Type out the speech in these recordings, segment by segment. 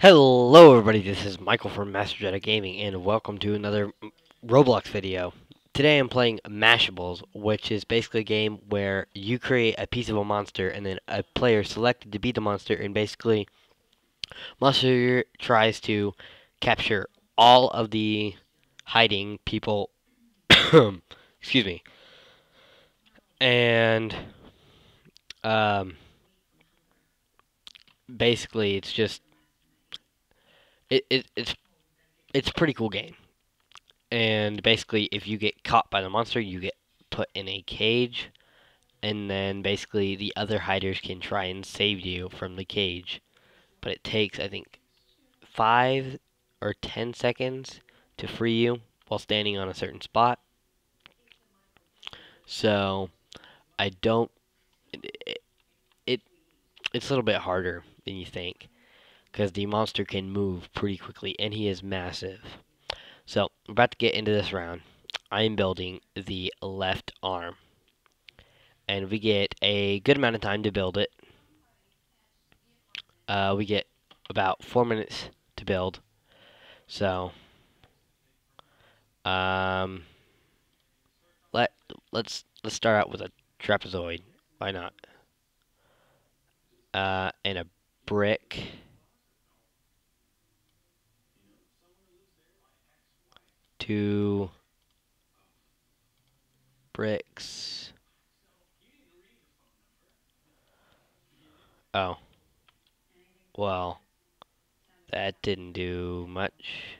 Hello everybody, this is Michael from Master Jedi Gaming and welcome to another Roblox video. Today I'm playing Mashables, which is basically a game where you create a piece of a monster and then a player selected to be the monster and basically monster tries to capture all of the hiding people excuse me and um basically it's just it, it it's it's a pretty cool game. And basically, if you get caught by the monster, you get put in a cage, and then basically the other hiders can try and save you from the cage. But it takes, I think, five or ten seconds to free you while standing on a certain spot. So, I don't. It, it it's a little bit harder than you think because the monster can move pretty quickly and he is massive. So, about to get into this round. I am building the left arm. And we get a good amount of time to build it. Uh, we get about four minutes to build. So, um, let let's let's start out with a trapezoid. Why not? Uh, and a brick. Two bricks. Oh. Well, that didn't do much.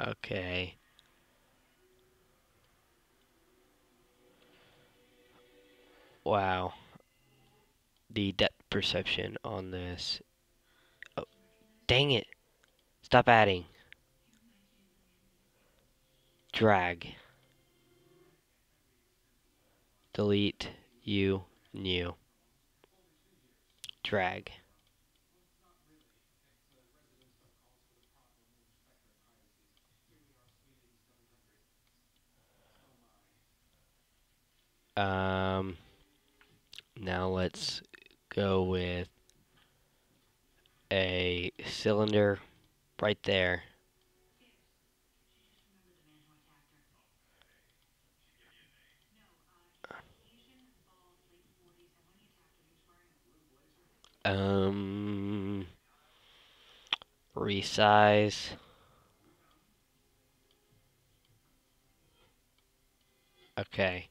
Okay. Wow. The depth perception on this. Oh, dang it. Stop adding. Drag. Delete you new. Drag. Um, now let's go with a cylinder right there. Um, resize. Okay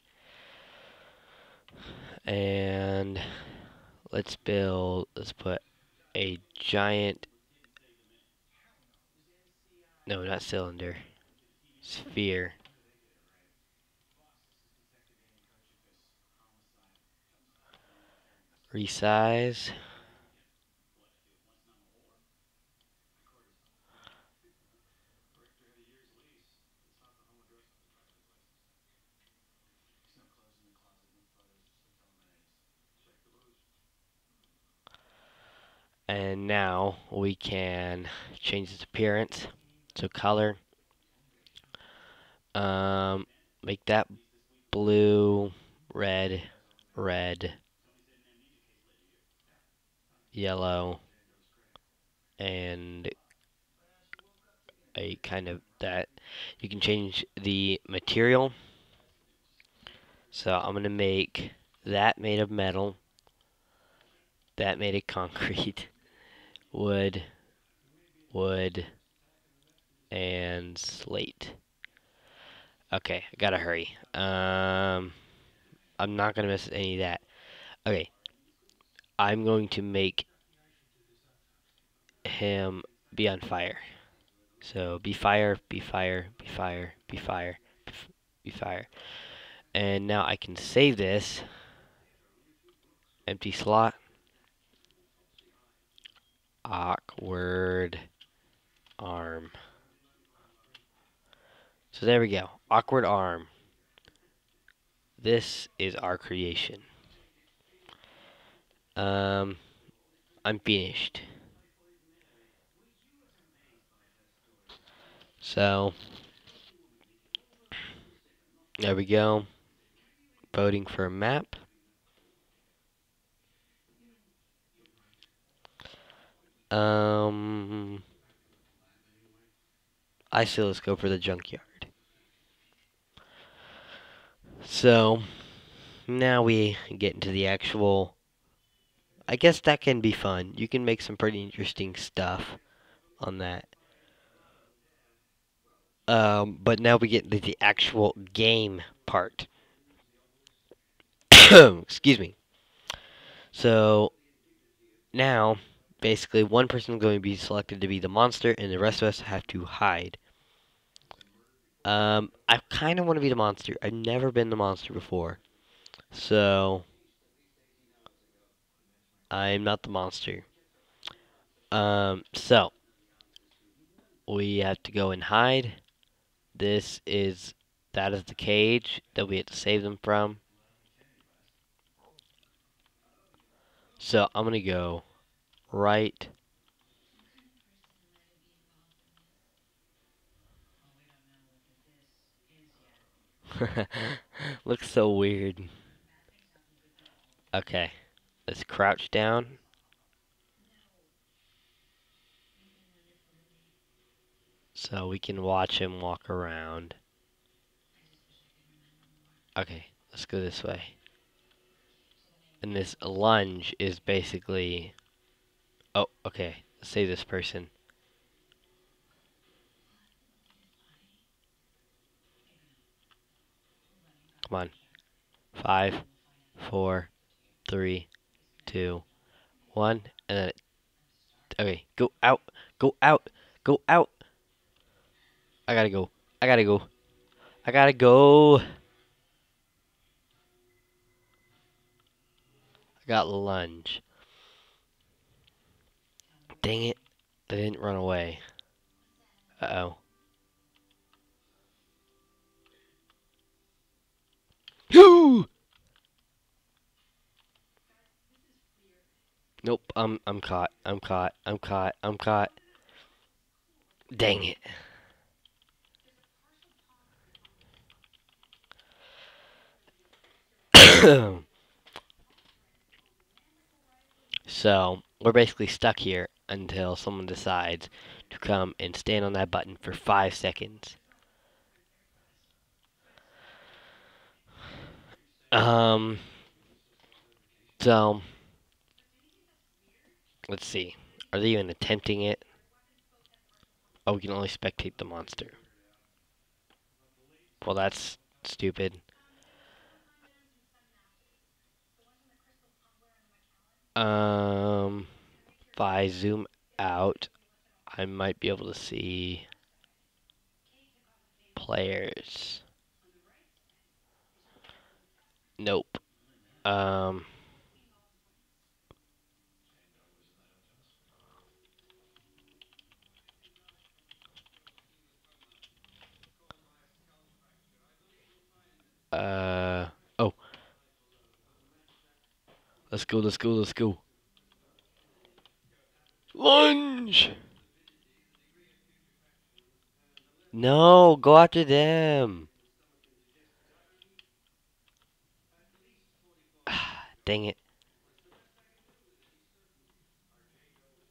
and let's build let's put a giant no not cylinder sphere. Resize and now we can change its appearance to color. Um, make that blue red red yellow and a kind of that. You can change the material. So I'm gonna make that made of metal. That made of concrete wood, wood, and slate. Okay, I gotta hurry. Um, I'm not gonna miss any of that. Okay, I'm going to make him be on fire. So be fire, be fire, be fire, be fire, be fire. And now I can save this. Empty slot awkward arm. So there we go. Awkward arm. This is our creation. Um, I'm finished. So, there we go. Voting for a map. Um, I say let's go for the junkyard. So, now we get into the actual. I guess that can be fun. You can make some pretty interesting stuff on that. Um, but now we get into the actual game part. Excuse me. So, now, basically, one person is going to be selected to be the monster, and the rest of us have to hide. Um, I kind of want to be the monster. I've never been the monster before. So, I'm not the monster. Um, so, we have to go and hide. This is, that is the cage that we have to save them from. So, I'm going to go right Looks so weird. Okay. Let's crouch down. So we can watch him walk around. Okay, let's go this way. And this lunge is basically... Oh, okay. Save this person. Come on. Five, four, three, two, one, and then it, okay, go out, go out, go out. I gotta go. I gotta go. I gotta go. I got lunge. Dang it. They didn't run away. Uh-oh. Nope, I'm I'm caught. I'm caught. I'm caught. I'm caught. Dang it. so, we're basically stuck here until someone decides to come and stand on that button for five seconds. Um, so, let's see. Are they even attempting it? Oh, we can only spectate the monster. Well, that's stupid. Um, if I zoom out, I might be able to see players. Nope. Um. Uh. Oh. Let's go, let's go, let's go. Go after them. Dang it.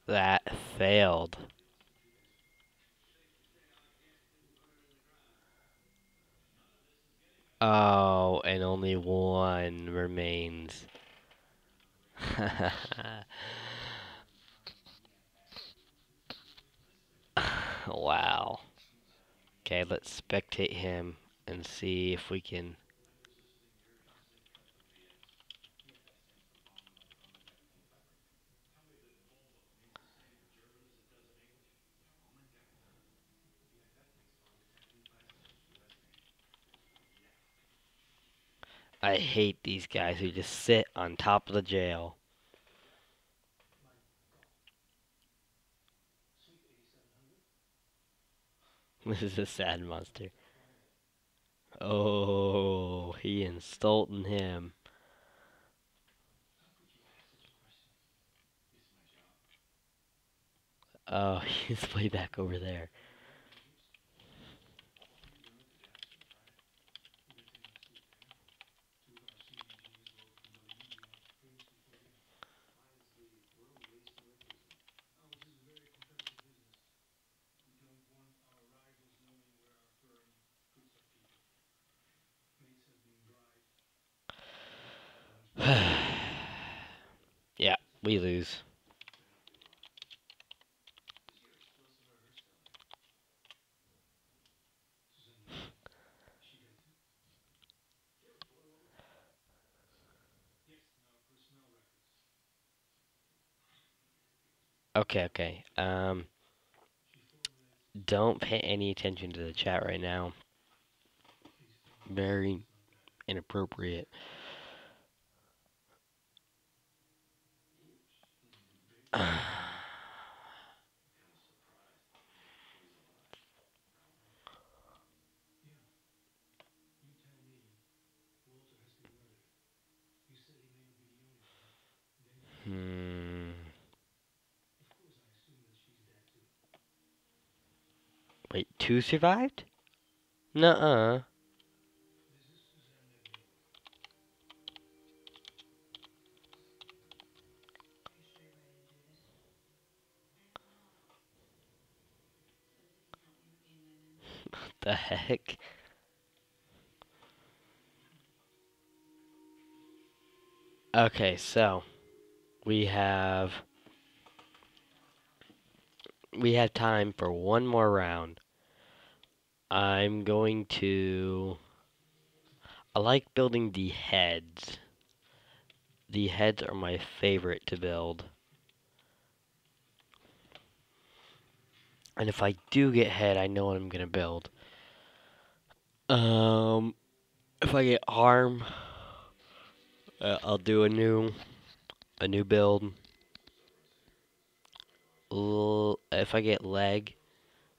That failed. Oh, and only one remains. wow. Okay, let's spectate him and see if we can... I hate these guys who just sit on top of the jail. this is a sad monster. Oh, he installed him. Oh, he's way back over there. Okay, okay. Um, don't pay any attention to the chat right now. Very inappropriate. Two survived? Nuh-uh. the heck? Okay, so we have we have time for one more round. I'm going to I like building the heads. The heads are my favorite to build. And if I do get head, I know what I'm gonna build. Um, if I get arm, uh, I'll do a new, a new build. L if I get leg,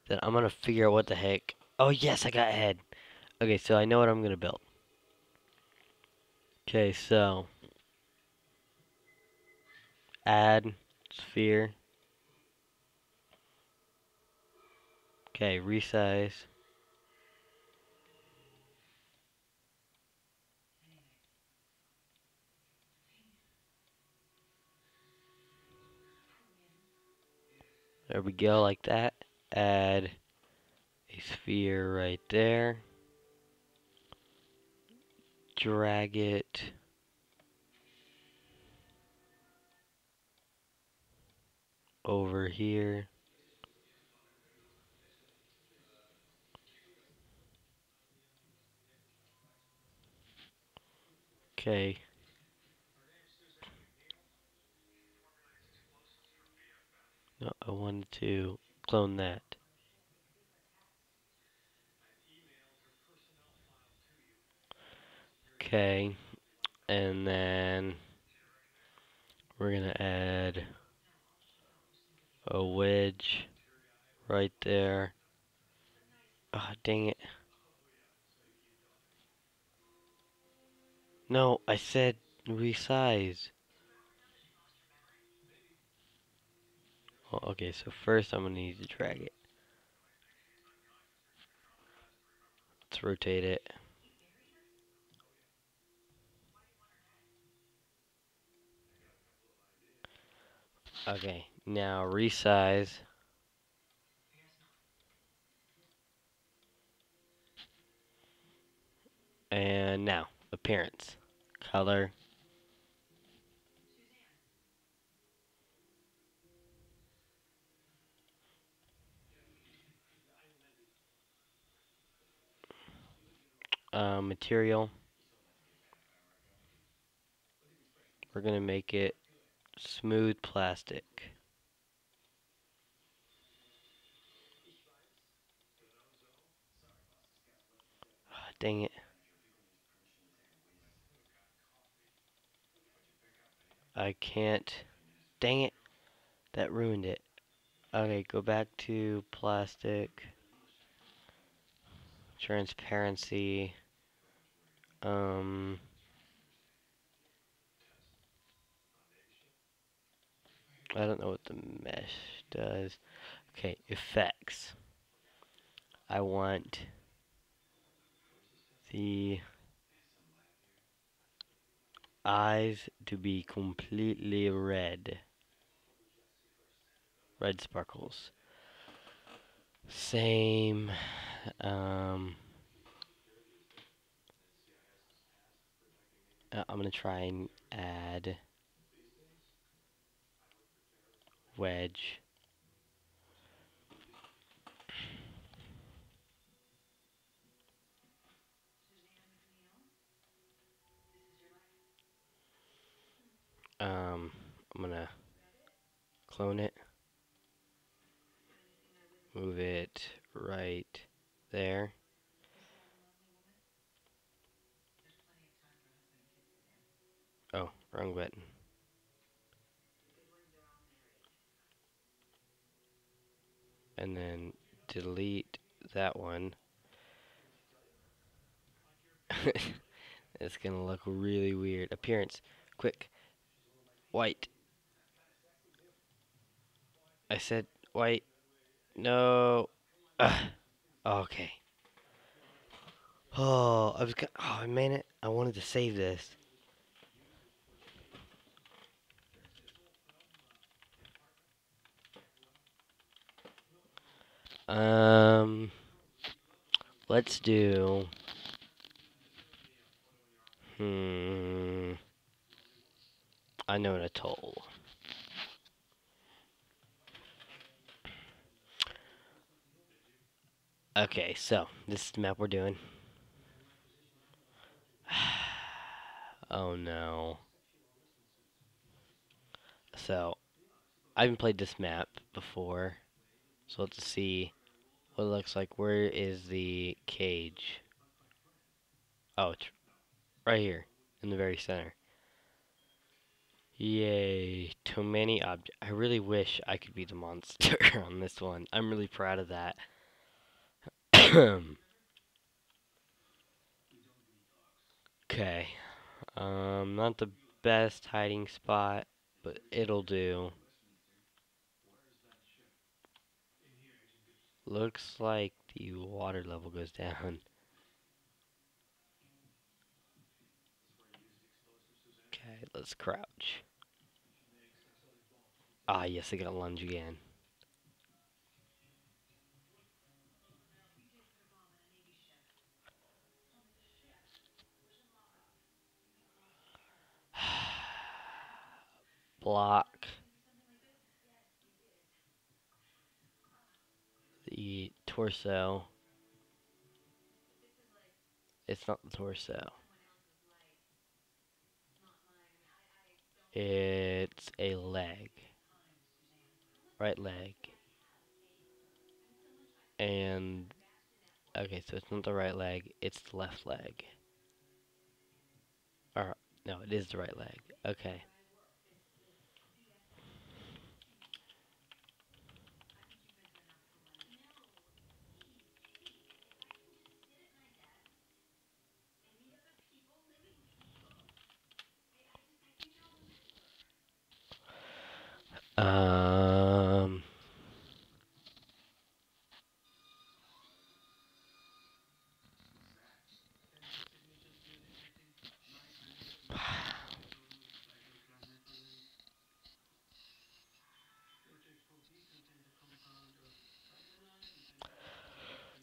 then I'm gonna figure out what the heck. Oh yes, I got head. Okay, so I know what I'm gonna build. Okay, so add sphere. Okay, resize. There we go, like that. Add sphere right there. Drag it. Over here. Okay. No, I wanted to clone that. Okay. And then we're going to add a wedge right there. Ah, oh, dang it. No, I said resize. Okay, so first I'm going to need to drag it. Let's rotate it. Okay, now resize. And now, appearance, color. Uh, material. We're going to make it smooth plastic. Oh, dang it. I can't. Dang it. That ruined it. Okay, go back to plastic. Transparency. Um... I don't know what the mesh does. Okay, effects. I want the eyes to be completely red. Red sparkles. Same. Um, uh, I'm going to try and add wedge. Um, I'm gonna clone it, move it right there. Oh, wrong button. And then delete that one. it's gonna look really weird. Appearance, quick, white. I said white. No. Ugh. Okay. Oh, I was gonna. Oh, man, it. I wanted to save this. Um, let's do. Hmm. I know an atoll. Okay, so this is the map we're doing. oh no. So, I haven't played this map before, so let's see what it looks like. Where is the cage? Oh, it's right here in the very center. Yay, too many objects. I really wish I could be the monster on this one. I'm really proud of that. okay. Um, not the best hiding spot, but it'll do. Looks like the water level goes down. Okay, let's crouch. Ah, yes, I got lunge again. Block. The torso. It's not the torso. It's a leg. Right leg. And, okay, so it's not the right leg, it's the left leg. Or, no, it is the right leg. Okay. Um.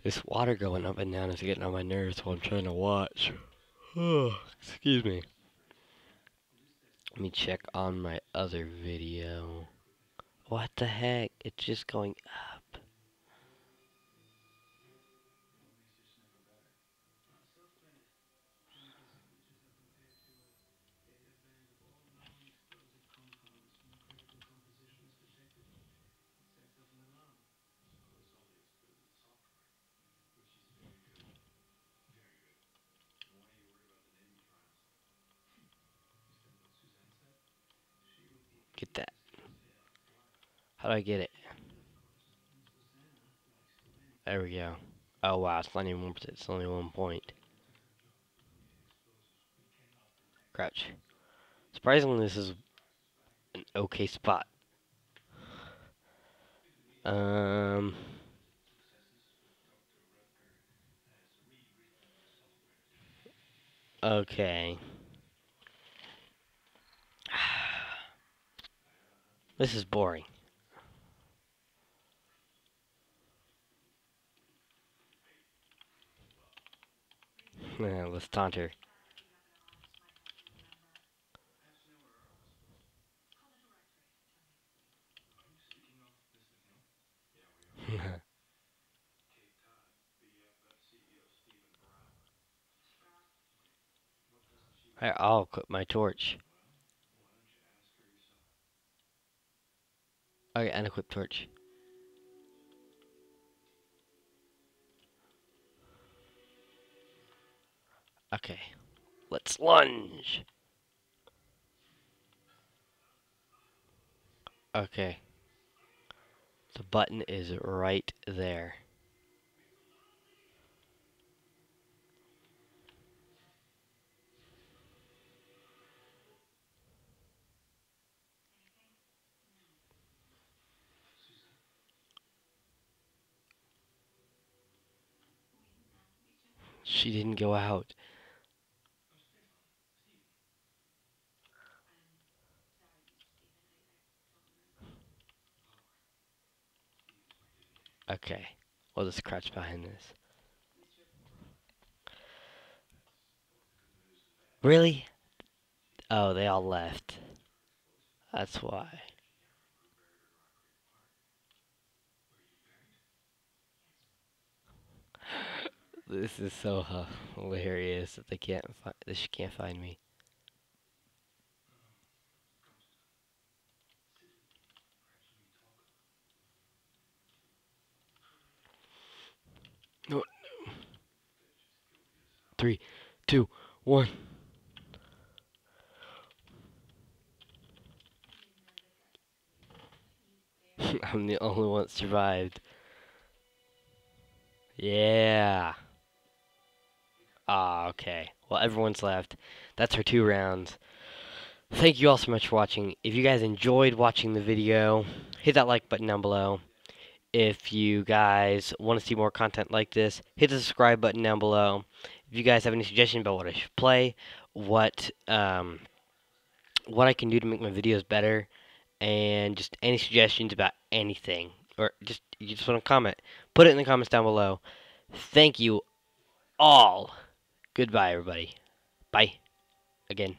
This water going up and down is getting on my nerves while I'm trying to watch. Excuse me. Let me check on my other video. What the heck? It's just going up. Get that. How do I get it? There we go. Oh wow, it's even one percent, it's only one point. Crouch. Surprisingly this is an okay spot. Um. Okay. This is boring. Let's taunt her. I'll equip my torch. Okay, unequip torch. Okay, let's lunge. Okay. The button is right there. She didn't go out. Okay. We'll just crouch behind this. Really? Oh, they all left. That's why. This is so hilarious that they can't find. This can't find me. No. Three, two, one. I'm the only one that survived. Yeah. Ah, okay. Well, everyone's left. That's our two rounds. Thank you all so much for watching. If you guys enjoyed watching the video, hit that like button down below. If you guys want to see more content like this, hit the subscribe button down below. If you guys have any suggestions about what I should play, what um, what I can do to make my videos better, and just any suggestions about anything, or just you just want to comment, put it in the comments down below. Thank you all. Goodbye, everybody. Bye. Again.